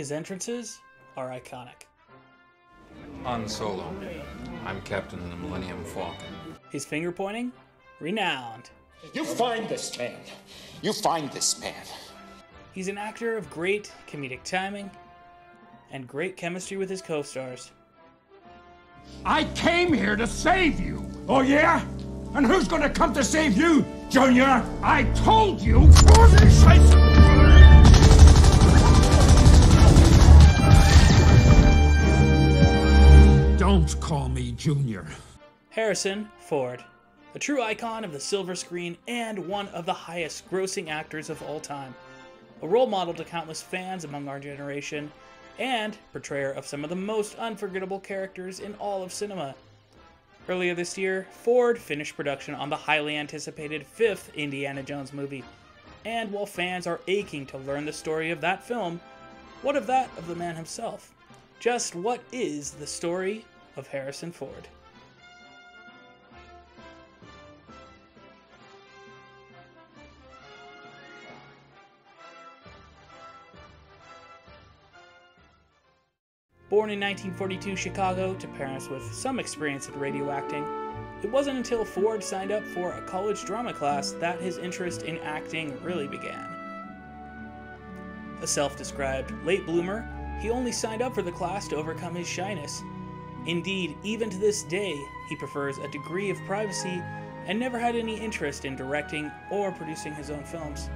His entrances are iconic. Han Solo. I'm Captain of the Millennium Falcon. His finger pointing, renowned. You find this man. You find this man. He's an actor of great comedic timing and great chemistry with his co stars. I came here to save you. Oh, yeah? And who's gonna come to save you, Junior? I told you. Don't call me Junior. Harrison Ford, a true icon of the silver screen and one of the highest grossing actors of all time, a role model to countless fans among our generation, and portrayer of some of the most unforgettable characters in all of cinema. Earlier this year, Ford finished production on the highly anticipated fifth Indiana Jones movie, and while fans are aching to learn the story of that film, what of that of the man himself? Just what is the story of Harrison Ford? Born in 1942 Chicago to parents with some experience in radio acting, it wasn't until Ford signed up for a college drama class that his interest in acting really began. A self described late bloomer, he only signed up for the class to overcome his shyness. Indeed, even to this day, he prefers a degree of privacy and never had any interest in directing or producing his own films.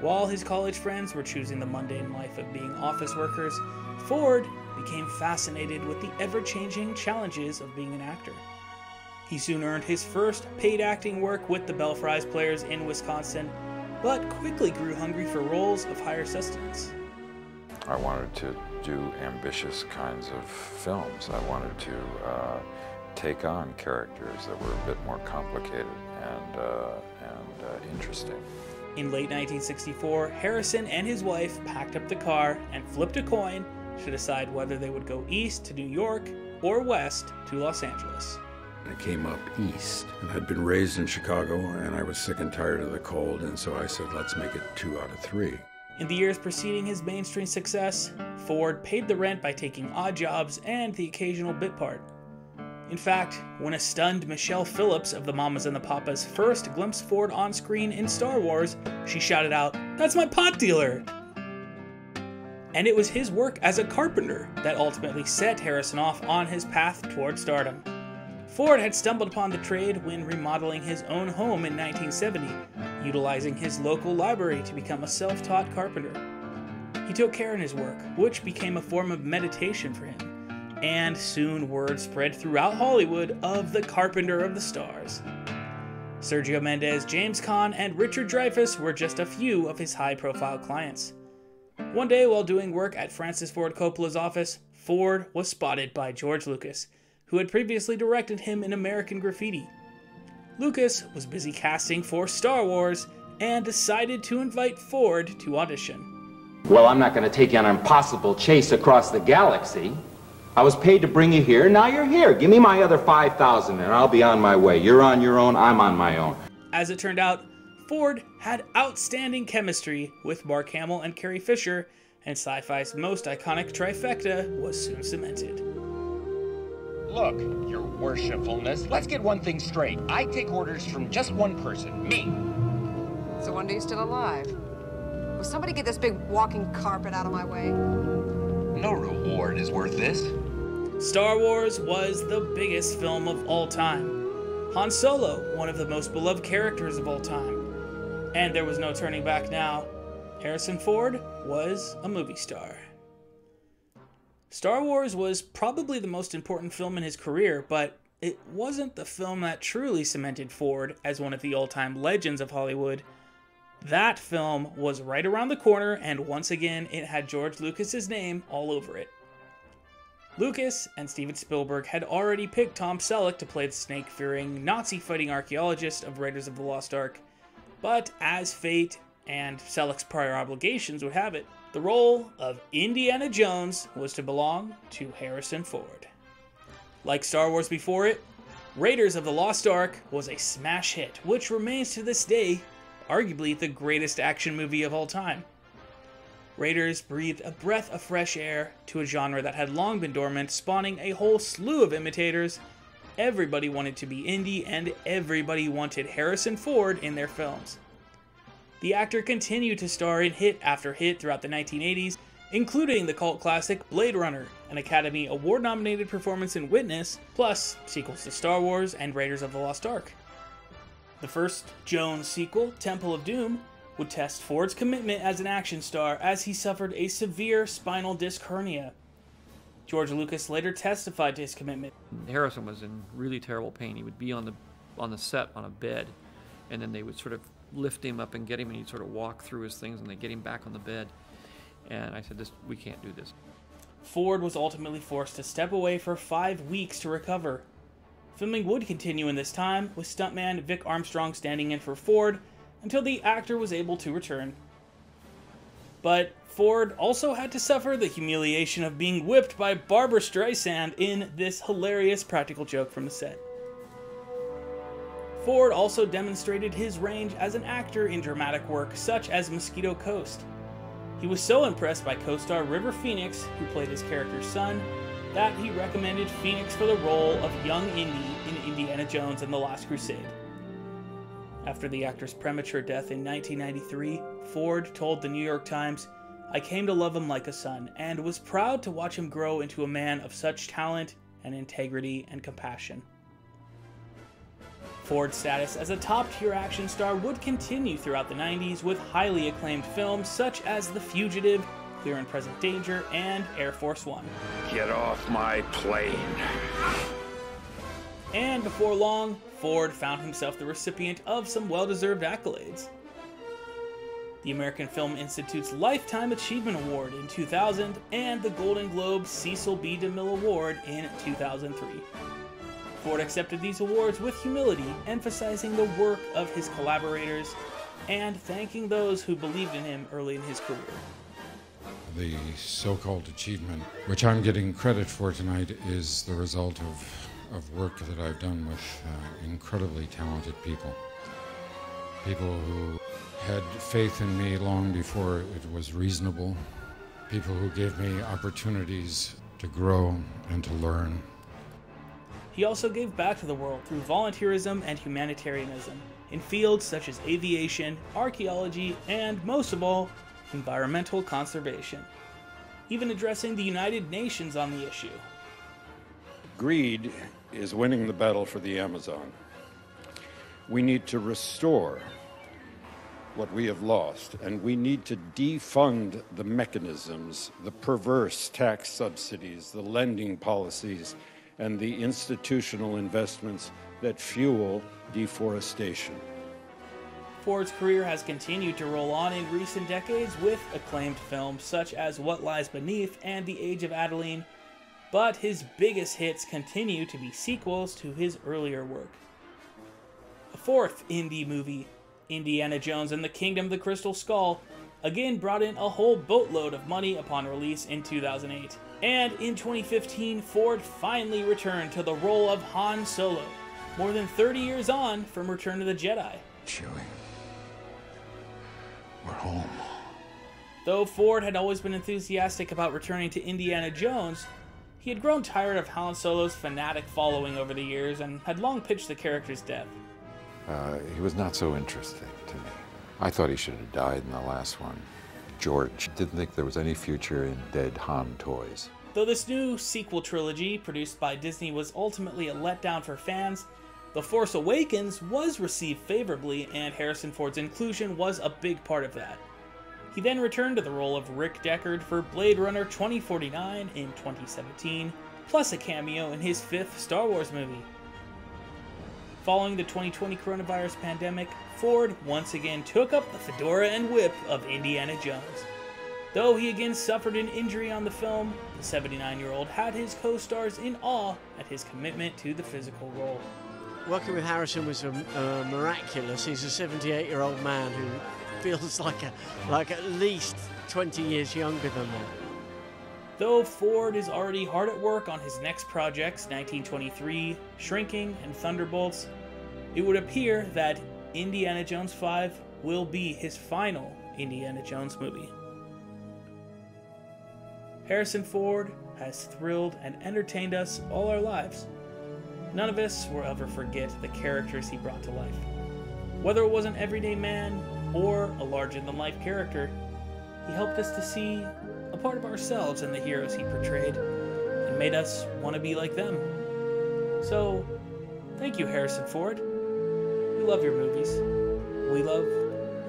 While his college friends were choosing the mundane life of being office workers, Ford became fascinated with the ever changing challenges of being an actor. He soon earned his first paid acting work with the Belfries Players in Wisconsin, but quickly grew hungry for roles of higher sustenance. I wanted to do ambitious kinds of films. I wanted to uh, take on characters that were a bit more complicated and, uh, and uh, interesting. In late 1964, Harrison and his wife packed up the car and flipped a coin to decide whether they would go east to New York or west to Los Angeles. I came up east and I'd been raised in Chicago and I was sick and tired of the cold, and so I said, let's make it two out of three. In the years preceding his mainstream success, Ford paid the rent by taking odd jobs and the occasional bit part. In fact, when a stunned Michelle Phillips of the Mamas and the Papas first glimpsed Ford on screen in Star Wars, she shouted out, That's my pot dealer! And it was his work as a carpenter that ultimately set Harrison off on his path toward stardom. Ford had stumbled upon the trade when remodeling his own home in 1970, utilizing his local library to become a self taught carpenter. He took care in his work, which became a form of meditation for him, and soon word spread throughout Hollywood of the Carpenter of the Stars. Sergio Mendes, James Caan, and Richard Dreyfuss were just a few of his high profile clients. One day, while doing work at Francis Ford Coppola's office, Ford was spotted by George Lucas, who had previously directed him in American Graffiti. Lucas was busy casting for Star Wars and decided to invite Ford to audition. Well, I'm not going to take you on an impossible chase across the galaxy. I was paid to bring you here. Now you're here. Give me my other 5,000 and I'll be on my way. You're on your own. I'm on my own. As it turned out, Ford had outstanding chemistry with Mark Hamill and Carrie Fisher, and sci fi's most iconic trifecta was soon cemented. Look, your worshipfulness, let's get one thing straight. I take orders from just one person, me. So wonder you're still alive. Will somebody get this big walking carpet out of my way? No reward is worth this. Star Wars was the biggest film of all time. Han Solo, one of the most beloved characters of all time. And there was no turning back now. Harrison Ford was a movie star. Star Wars was probably the most important film in his career, but it wasn't the film that truly cemented Ford as one of the all time legends of Hollywood. That film was right around the corner, and once again, it had George Lucas's name all over it. Lucas and Steven Spielberg had already picked Tom Selleck to play the snake fearing, Nazi fighting archaeologist of Raiders of the Lost Ark, but as fate and Selleck's prior obligations would have it, the role of Indiana Jones was to belong to Harrison Ford. Like Star Wars before it, Raiders of the Lost Ark was a smash hit, which remains to this day arguably the greatest action movie of all time. Raiders breathed a breath of fresh air to a genre that had long been dormant, spawning a whole slew of imitators. Everybody wanted to be Indy, and everybody wanted Harrison Ford in their films. The actor continued to star in hit after hit throughout the 1980s, including the cult classic Blade Runner, an Academy Award nominated performance in Witness, plus sequels to Star Wars and Raiders of the Lost Ark. The first Jones sequel, Temple of Doom, would test Ford's commitment as an action star as he suffered a severe spinal disc hernia. George Lucas later testified to his commitment. Harrison was in really terrible pain. He would be on the on the set on a bed, and then they would sort of lift him up and get him, and he'd sort of walk through his things, and they get him back on the bed. And I said, "This, we can't do this." Ford was ultimately forced to step away for five weeks to recover. Filming would continue in this time, with stuntman Vic Armstrong standing in for Ford until the actor was able to return. But Ford also had to suffer the humiliation of being whipped by Barbra Streisand in this hilarious practical joke from the set. Ford also demonstrated his range as an actor in dramatic work such as Mosquito Coast. He was so impressed by co star River Phoenix, who played his character's son, that he recommended Phoenix for the role of young Indy in Indiana Jones and the Last Crusade. After the actor's premature death in 1993, Ford told the New York Times, I came to love him like a son and was proud to watch him grow into a man of such talent and integrity and compassion. Ford's status as a top tier action star would continue throughout the 90s with highly acclaimed films such as The Fugitive, Clear and Present Danger, and Air Force One. Get off my plane. And before long, Ford found himself the recipient of some well deserved accolades. The American Film Institute's Lifetime Achievement Award in 2000 and the Golden Globe Cecil B. DeMille Award in 2003. Ford accepted these awards with humility, emphasizing the work of his collaborators and thanking those who believed in him early in his career. The so called achievement, which I'm getting credit for tonight, is the result of, of work that I've done with uh, incredibly talented people. People who had faith in me long before it was reasonable. People who gave me opportunities to grow and to learn. He also gave back to the world through volunteerism and humanitarianism in fields such as aviation, archaeology, and most of all, environmental conservation. Even addressing the United Nations on the issue. Greed is winning the battle for the Amazon. We need to restore what we have lost, and we need to defund the mechanisms, the perverse tax subsidies, the lending policies, and the institutional investments that fuel deforestation. Ford's career has continued to roll on in recent decades with acclaimed films such as What Lies Beneath and The Age of Adaline, but his biggest hits continue to be sequels to his earlier work. A fourth Indy movie, Indiana Jones and the Kingdom of the Crystal Skull, again brought in a whole boatload of money upon release in 2008. And in 2015, Ford finally returned to the role of Han Solo, more than 30 years on from Return of the Jedi. Chewie. We're home. Though Ford had always been enthusiastic about returning to Indiana Jones, he had grown tired of Han Solo's fanatic following over the years and had long pitched the character's death. Uh, he was not so interesting to me. I thought he should have died in the last one. George didn't think there was any future in dead Han toys. Though this new sequel trilogy, produced by Disney, was ultimately a letdown for fans, The Force Awakens was received favorably, and Harrison Ford's inclusion was a big part of that. He then returned to the role of Rick Deckard for Blade Runner 2049 in 2017, plus a cameo in his fifth Star Wars movie. Following the 2020 coronavirus pandemic, Ford once again took up the fedora and whip of Indiana Jones. Though he again suffered an injury on the film, the 79 year old had his co stars in awe at his commitment to the physical role. Working with Harrison was miraculous. He's a 78 year old man who feels like, a, like at least 20 years younger than that. Though Ford is already hard at work on his next projects, 1923, Shrinking, and Thunderbolts, it would appear that Indiana Jones 5 will be his final Indiana Jones movie. Harrison Ford has thrilled and entertained us all our lives. None of us will ever forget the characters he brought to life. Whether it was an everyday man or a larger than life character, he helped us to see a part of ourselves in the heroes he portrayed and made us want to be like them. So, thank you, Harrison Ford. We love your movies. We love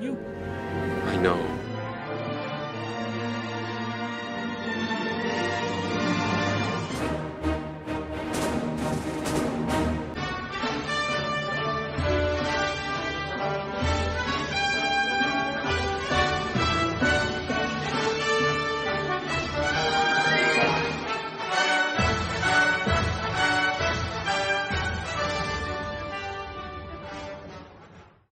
you. I know